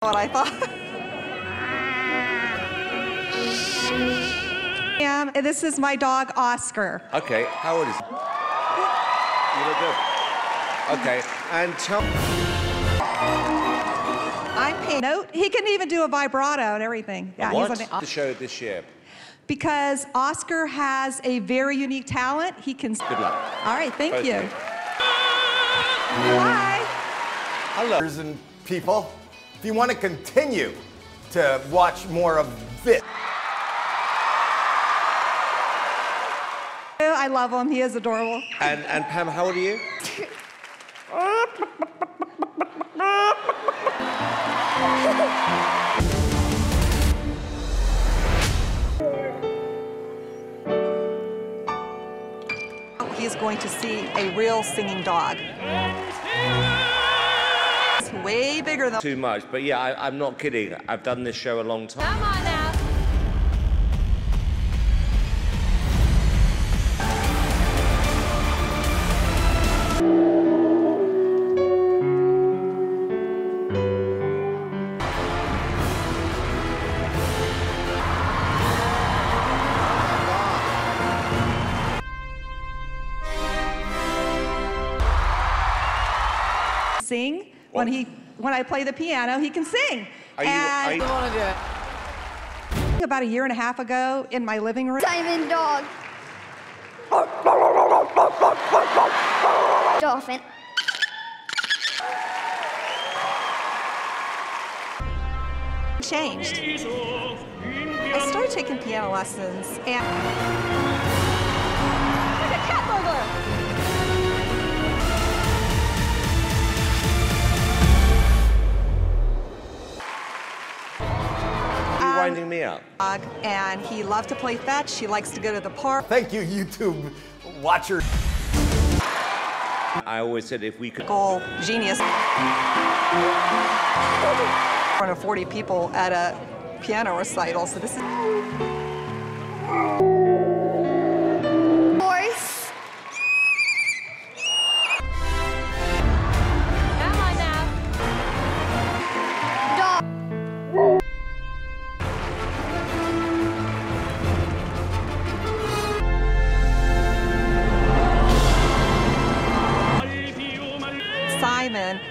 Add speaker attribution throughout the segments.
Speaker 1: what I thought. Um, and this is my dog, Oscar.
Speaker 2: Okay, how old is he? You look good. Okay, and tell
Speaker 1: I'm paying note. He can even do a vibrato and everything. Yeah,
Speaker 2: what
Speaker 1: he's on
Speaker 2: the show this year.
Speaker 1: because Oscar has a very unique talent. He can.
Speaker 2: Good luck.
Speaker 1: All right, thank
Speaker 2: Both
Speaker 1: you.
Speaker 2: of you.
Speaker 1: Bye.
Speaker 2: Hello.
Speaker 3: and people. If you want to continue to watch more of this,
Speaker 1: I love him. He is adorable.
Speaker 2: And, and Pam, how old are you?
Speaker 1: He's going to see a real singing dog. Way bigger than.
Speaker 2: Too much, but yeah, I, I'm not kidding. I've done this show a long time.
Speaker 4: Come on now.
Speaker 1: sing. When he when I play the piano, he can sing.
Speaker 2: Are you, are
Speaker 1: and
Speaker 2: you,
Speaker 1: about a year and a half ago, in my living room,
Speaker 5: Diamond dog. Dolphin.
Speaker 1: changed. I started taking piano lessons, and like a cat burglar.
Speaker 2: Are you winding me up?
Speaker 1: Dog, and he loved to play fetch. He likes to go to the park.
Speaker 3: thank you, YouTube watchers.
Speaker 2: I always said if we could.
Speaker 1: Goal genius. In front of 40 people at a piano recital. So this is.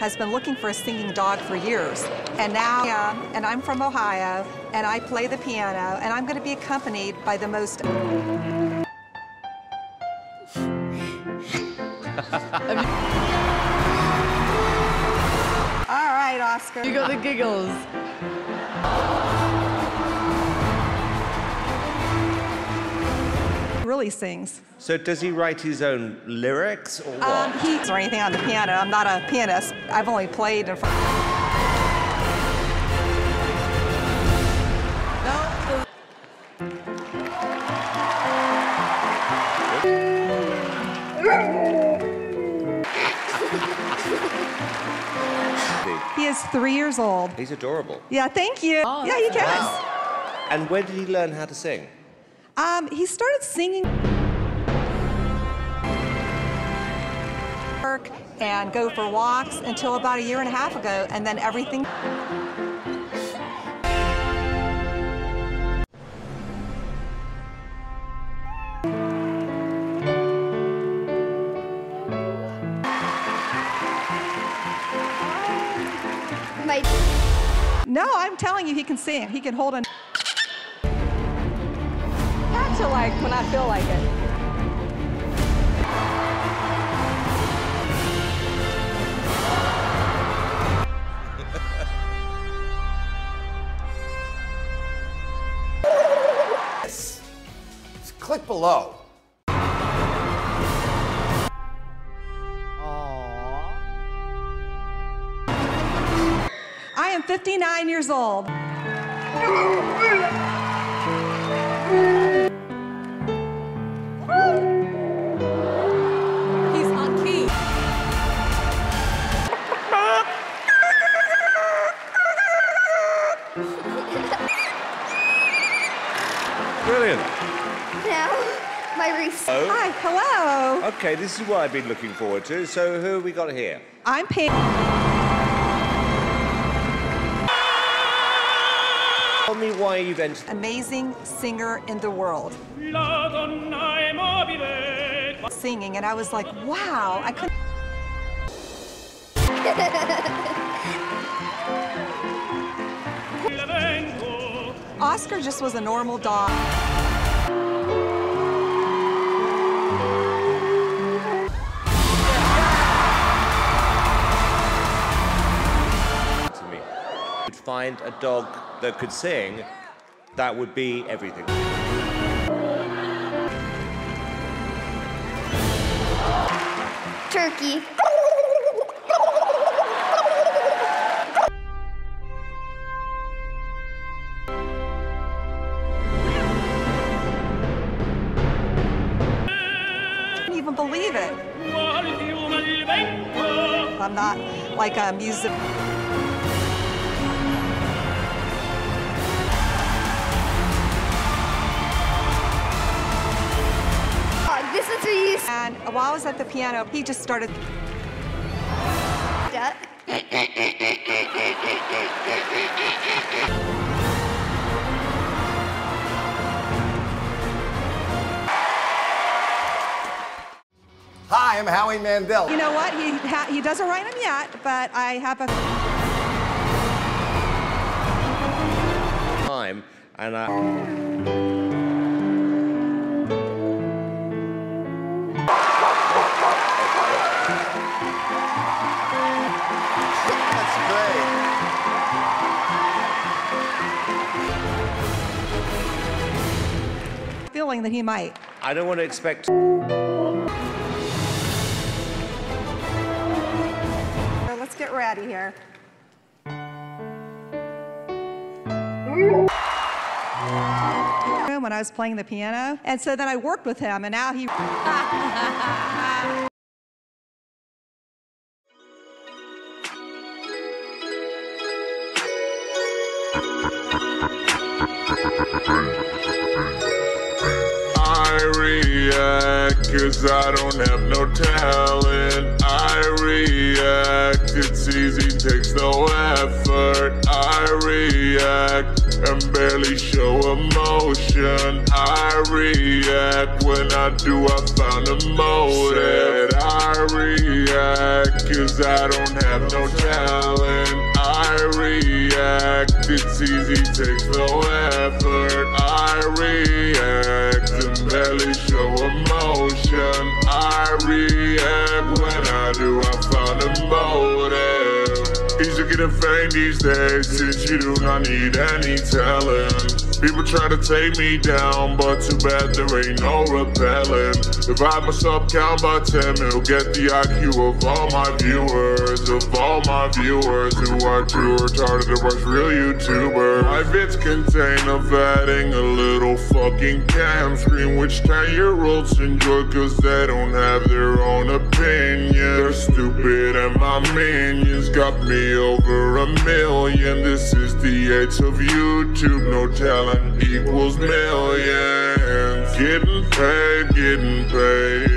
Speaker 1: Has been looking for a singing dog for years. And now I am, and I'm from Ohio, and I play the piano, and I'm going to be accompanied by the most. All right, Oscar.
Speaker 6: You got the giggles.
Speaker 1: Really sings.
Speaker 2: So does he write his own lyrics or what?
Speaker 1: Um, he or anything on the piano. I'm not a pianist. I've only played in front. He is three years old.
Speaker 2: He's adorable.
Speaker 1: Yeah, thank you.
Speaker 6: Oh,
Speaker 1: yeah, he can.
Speaker 6: nice.
Speaker 2: And when did he learn how to sing?
Speaker 1: Um, he started singing work and go for walks until about a year and a half ago, and then everything. No, I'm telling you, he can sing. He can hold a.
Speaker 4: like when I feel like it.
Speaker 3: Just click below.
Speaker 1: I am 59 years old.
Speaker 6: Oh,
Speaker 2: Brilliant.
Speaker 5: now, my Reese. Oh.
Speaker 1: Hi, hello.
Speaker 2: Okay, this is what I've been looking forward to. So who have we got here?
Speaker 1: I'm paying.
Speaker 2: Tell me why you've entered.
Speaker 1: Amazing singer in the world. Singing, and I was like, wow, I couldn't. Oscar just was a normal dog.
Speaker 2: Find a dog that could sing, that would be everything.
Speaker 5: Turkey.
Speaker 1: couldn't even believe it. I'm not like a music. And while I was at the piano, he just started.
Speaker 5: said.
Speaker 3: Hi, I'm Howie Mandel.
Speaker 1: You know what? He ha- he doesn't write them yet, but I have a.
Speaker 2: Time, and I.
Speaker 1: that he might.
Speaker 2: I don't want to expect.
Speaker 1: So let's get ready here. When I was playing the piano, and so then I worked with him, and now he.
Speaker 7: I react cause I don't have no talent. I react, it's easy, takes no effort. I react and barely show emotion. I react when I do, I found a motive. I react cause I don't have no talent. React, it's easy, takes no effort. I react and barely show emotion. I react when I do, I found a motive. Easy getting fame these days since you do not need any talent. People try to take me down, but too bad there ain't no repellent. Divide myself count by 10, it'll get the IQ of all my viewers. Of all my viewers who are too retarded to watch real YouTubers. My vids contain of adding a little fucking cam screen, which 10 year olds enjoy cause they don't have their own opinion. They're stupid and my minions got me over a million. This is the age of YouTube, no talent equals millions. Getting paid, getting paid,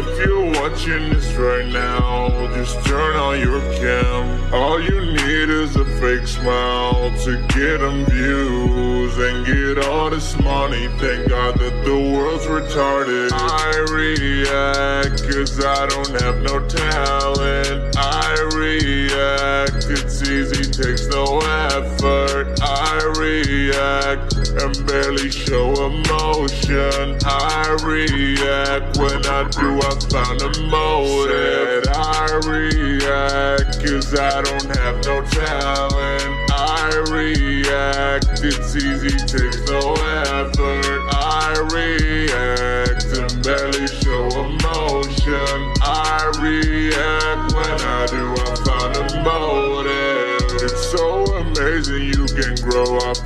Speaker 7: If you're watching this right now, just turn on your cam. All you need is a fake smile to get them views and get all this money. Thank God that the world's retarded. I react cause I don't have no talent. I react, it's easy, takes no effort. I react and barely show emotion. I react when I do, I find a motive. I react cause I don't have no talent. I react, it's easy, takes no effort. I react and barely show emotion. I react when I do, I found a motive. It's so amazing you can grow up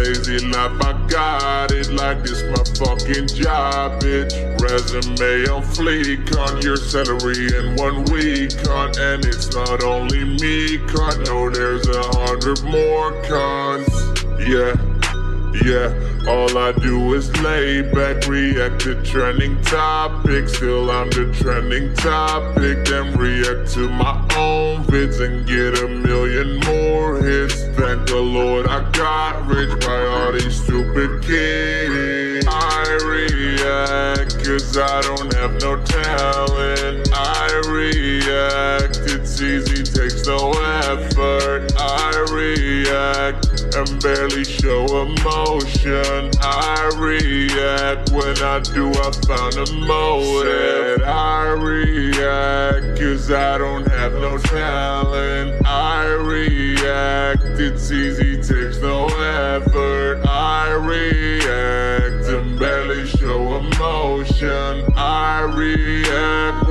Speaker 7: Lazy life, I got it like this my fucking job, bitch. Resume on fleek on your salary in one week, cunt. And it's not only me, cunt. No, there's a hundred more cons. Yeah. Yeah, All I do is lay back, react to trending topics. Still I'm the trending topic. Then react to my own vids and get a million more hits. Thank the Lord I got rich by all these stupid kids. I react cause I don't have no talent. I react, it's easy, takes no effort. I react and barely show emotion. I react when I do, I found a motive. Said I react, cause I don't have no talent. I react, it's easy, takes no effort. I react and barely show emotion. I react.